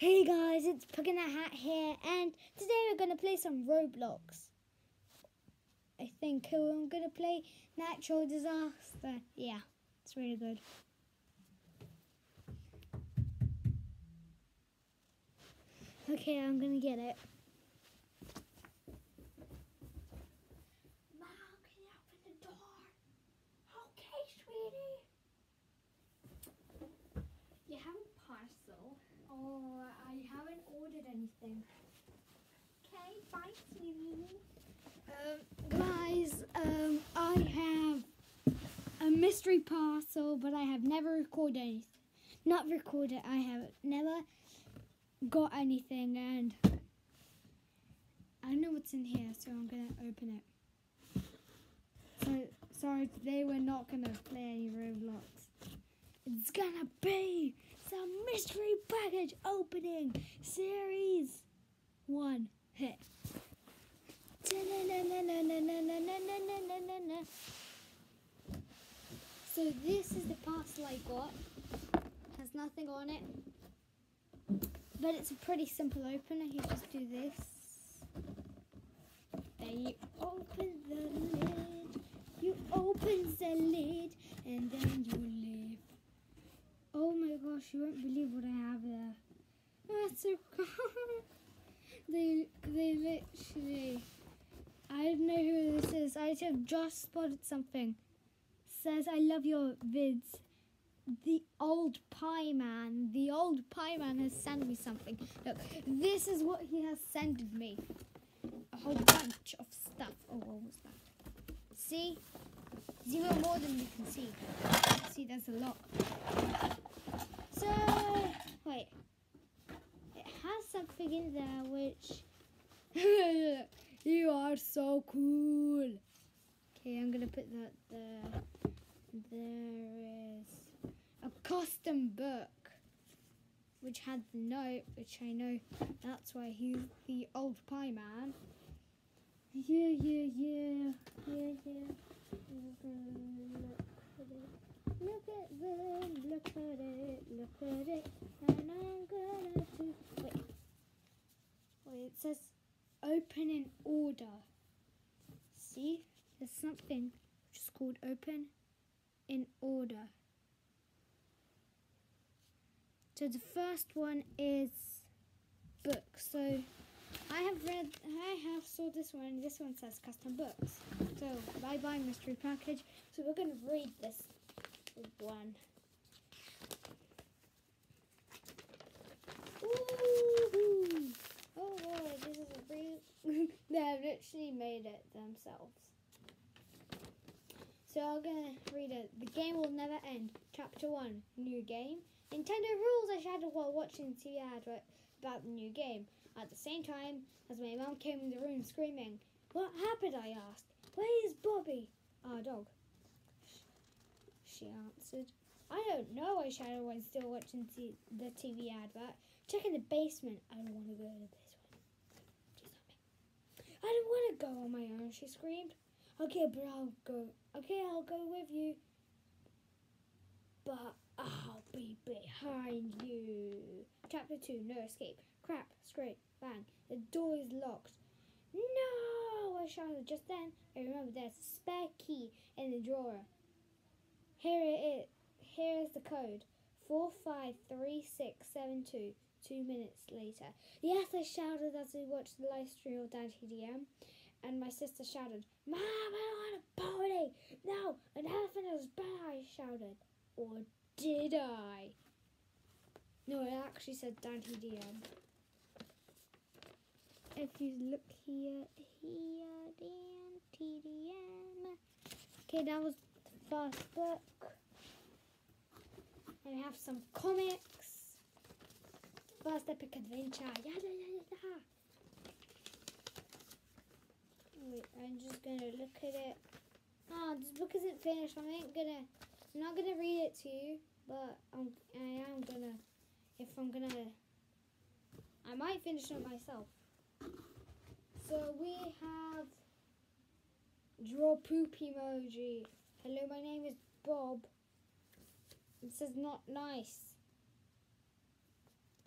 Hey guys, it's Pug in the Hat here, and today we're gonna play some Roblox. I think I'm gonna play Natural Disaster. Yeah, it's really good. Okay, I'm gonna get it. Mom, can you open the door? Okay, sweetie. You have a parcel. Oh, I haven't ordered anything. Okay, bye, sweetie. Um, guys, um, I have a mystery parcel, but I have never recorded anything. Not recorded. I have never got anything, and I don't know what's in here, so I'm gonna open it. So sorry, today we're not gonna play any Roblox. It's gonna be some mystery package opening series one. So this is the parcel I got. Has nothing on it. But it's a pretty simple opener. You just do this. Then you open the lid. You open the lid and then you leave. Oh my gosh, you won't believe what I have there. That's so cool. they they literally I don't know who this Just spotted something. Says I love your vids. The old pie man. The old pie man has sent me something. Look, this is what he has sent me. A whole bunch of stuff. Oh, what was that? See? Even more than you can see. See, there's a lot. So, wait. It has something in there which. you are so cool. Okay, I'm gonna put that there. There is a custom book which had the note, which I know that's why he's the old pie man. Yeah, yeah, yeah, yeah, yeah. Look at it, look at it, look at it, and I'm gonna do. Wait, wait. It says open in order. See, there's something which is called open in order. So the first one is book. So I have read, I have saw this one. This one says custom books. So bye bye mystery package. So we're gonna read this one. Ooh, oh boy, this is a real. they have literally made it themselves. So I'm gonna read it. The game will never end. Chapter one. New game. Nintendo rules I shouted while watching the TV advert about the new game. At the same time as my mum came in the room screaming, What happened? I asked. Where is Bobby? Our dog. She answered. I don't know, I shouted while still watching the TV advert. Check in the basement. I don't want to go to this one. Not me. I don't want to go on my own, she screamed. Okay, but I'll go. Okay, I'll go with you. But I'll be behind you. Chapter 2 No escape. Crap, scrape, bang. The door is locked. No! I shouted just then. I remember there's a spare key in the drawer. Here it is. Here is the code. 453672. Two minutes later. Yes, I shouted as we watched the live stream of Dan TDM. And my sister shouted, Mom, I want a pony! No, an elephant is bad, I shouted. Or did I? No, it actually said Dan TDM. If you look here, here, Dan TDM. Okay, that was the first book. And we have some comics. First epic adventure. Yeah, yeah, yeah, yada. Wait, I'm just gonna look at it. Oh, this book isn't finished. I ain't gonna. I'm not gonna read it to you, but I'm, I am gonna. If I'm gonna, I might finish it myself. So we have draw poop emoji. Hello, my name is Bob. It says not nice.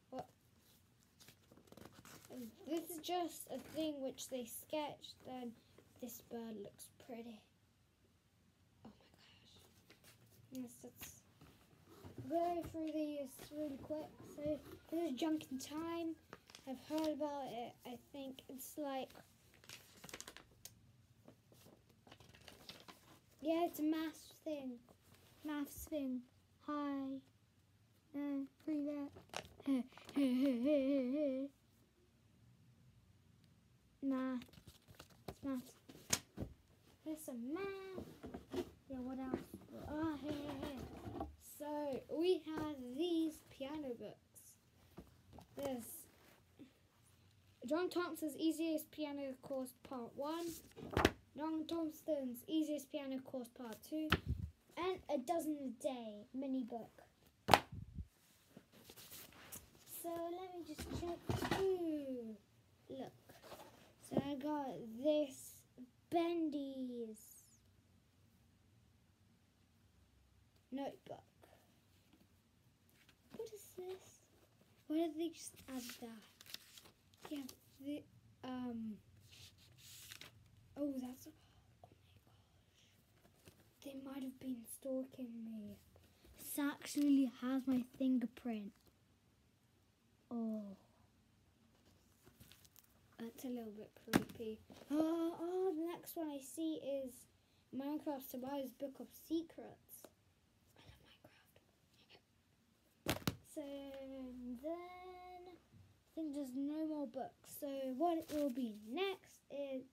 What? This is just a thing which they sketched. Then this bird looks pretty. Oh my gosh. Yes, let's go through these really quick. So this is Junk in Time. I've heard about it. I think it's like yeah, it's a maths thing. Maths thing. Hi. Uh, free that. Nah. It's maths. There's some math. Yeah, what else? Oh, hey, hey, hey. So we have these piano books. There's John Thompson's Easiest Piano Course Part 1, John Thompson's Easiest Piano Course Part 2, and A Dozen a Day mini book. So let me just check. Ooh, look. I got this Bendy's notebook. What is this? Why did they just add that? Yeah, the um. Oh, that's. Oh my gosh. They might have been stalking me. This actually has my fingerprint. Oh. That's a little bit creepy. Oh, oh, the next one I see is Minecraft Survivor's Book of Secrets. I love Minecraft. So then I think there's no more books. So what it will be next is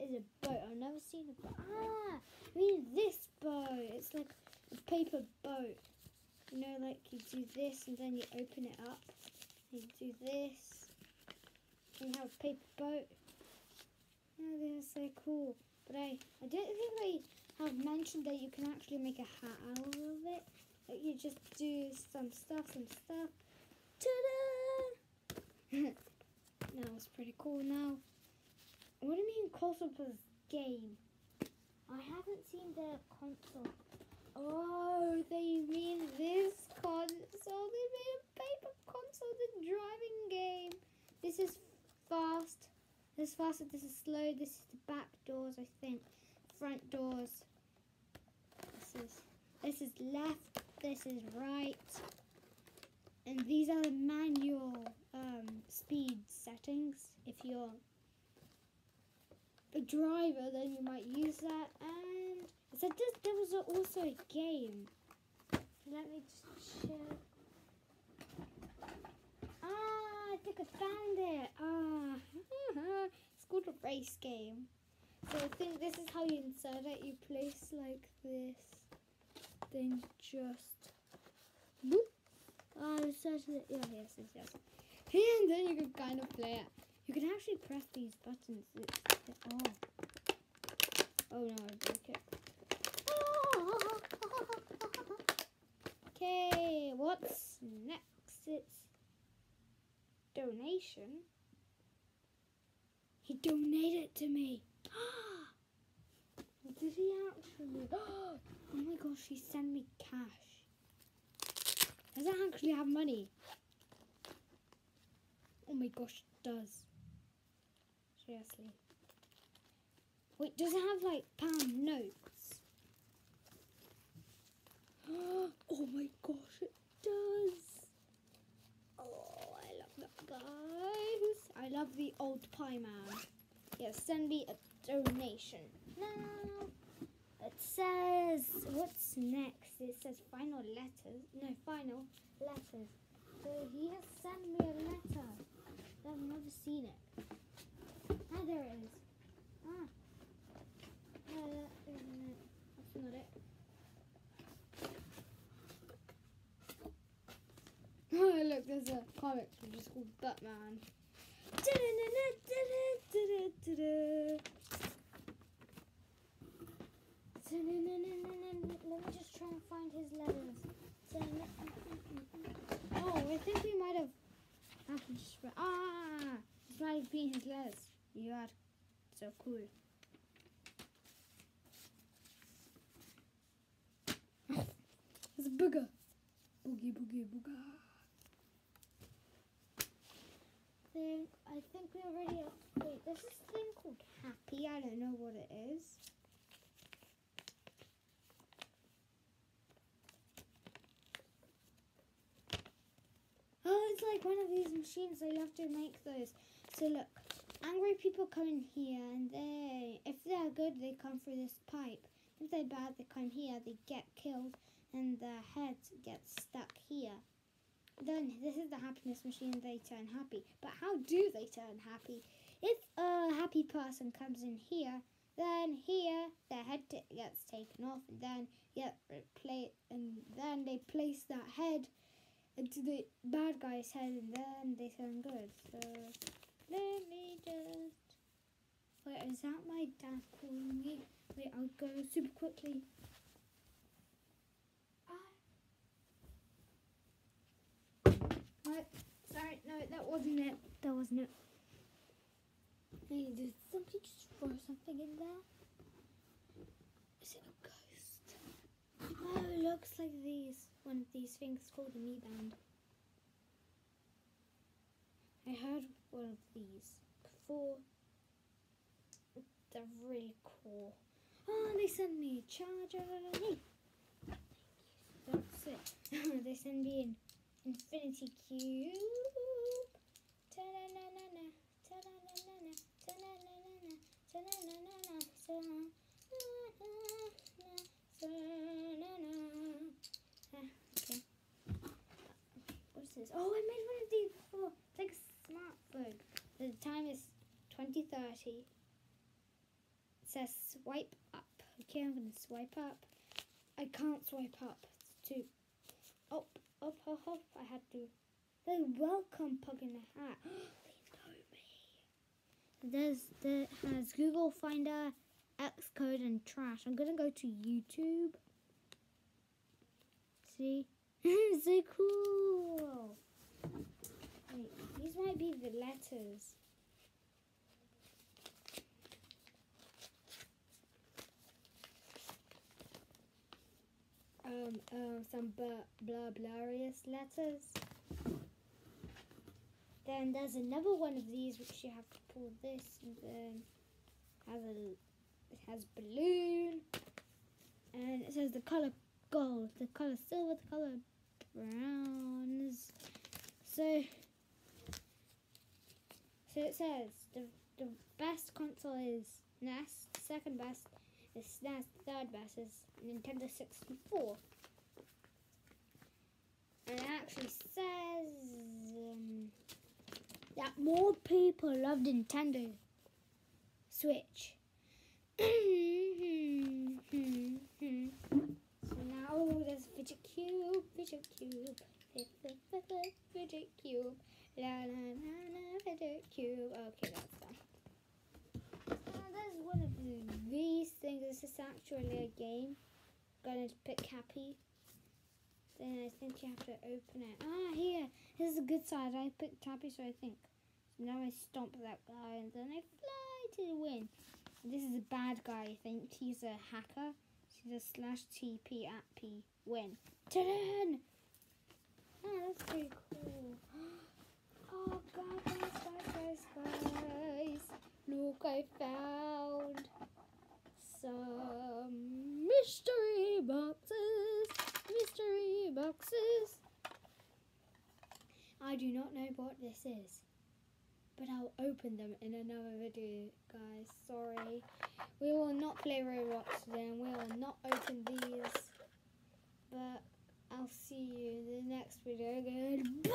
is a boat. I've never seen a boat. Ah, I mean this boat. It's like a paper boat. You know, like you do this and then you open it up. You do this. And have a paper boat. Oh, they're so cool. But I, I don't think they have mentioned that you can actually make a hat out of it. Like you just do some stuff, some stuff. Ta-da! that was pretty cool. Now, what do you mean console game? I haven't seen their console. Oh, they mean this console. They made a paper console, the driving game. This is fast. This is fast. This is slow. This is the back doors, I think. Front doors. This is this is left. This is right. And these are the manual um, speed settings. If you're a driver, then you might use that. And this, there was also a game. Let me just check. Ah, I think I found it. Ah, it's called a race game. So I think this is how you insert it. You place like this, then just boop. Ah, insert it. Yeah, yes, yes, yes. And then you can kind of play it. You can actually press these buttons. It's, it, oh. Oh no, I broke it. Okay, what's next? It's donation. He donated to me. Did he actually? Oh my gosh, he sent me cash. Does it actually have money? Oh my gosh, it does. Seriously. Wait, does it have like pound notes? Oh my gosh, it does. Oh, I love that, guys. I love the old pie man. Yeah, send me a donation. Now, it says, what's next? It says final letters. No, final letters. So he has sent me a letter. I've never seen it. Ah, there it is. Ah. That isn't it. That's not it. Oh, look, there's a comic which is called Batman. Let me just try and find his letters. Oh, I think we might have. I can just ah, this might have been his letters. You are so cool. It's a booger. Boogie, boogie, booger. I think we already have. Wait, there's this thing called Happy. I don't know what it is. Oh, it's like one of these machines. They have to make those. So look, angry people come in here, and they, if they're good, they come through this pipe. If they're bad, they come here. They get killed, and their heads get stuck here. Then this is the happiness machine. They turn happy. But how do they turn happy? If a happy person comes in here, then here their head gets taken off, and then yeah, replace, and then they place that head into the bad guy's head, and then they turn good. So let me just. Wait, is that my dad calling me? Wait, I'll go super quickly. Sorry, no, that wasn't it. That wasn't it. Hey, did somebody just throw something in there? Is it a ghost? Oh, it looks like these. One of these things called a me band. I heard one of these before. They're really cool. Oh, they sent me a charger. Hey. Thank you. That's it. they send me an infinity cube. Okay. What's this? Oh, I made one of these before. It's like a smartphone. The time is 2030. It says swipe up. Okay, I'm gonna swipe up. I can't swipe up. It's too up, up, up. I had to. They welcome Pug in the Hat. they know me. There's there has Google Finder, Xcode, and Trash. I'm gonna go to YouTube. See, so cool. Wait, these might be the letters. Um, um, some blah blah letters. Then there's another one of these which you have to pull this and then has a it has balloon and it says the color gold, the color silver, the color browns. So so it says the the best console is NES, second best is SNES, third best is Nintendo 64. And it actually says um, that more people love Nintendo Switch. so now there's Fidget Cube, Fidget Cube, Fidget Cube, la la la la, Fidget Cube. Okay, that's done. Uh, there's one of is actually a game. Gonna pick Happy. Then I think you have to open it. Ah, here. Here's the good side. I picked Happy, so I think. So now I stomp that guy, and then I fly to the win. This is a bad guy, I think. He's a hacker. He's a slash TP at P win. Ta-da! Oh, that's pretty cool. Oh, God, guys, guys, guys. Look, I found some mystery boxes. Mystery boxes. I do not know what this is, but I'll open them in another video, guys. Sorry. We will not play Roblox today, and we will not open these. But I'll see you in the next video. Goodbye.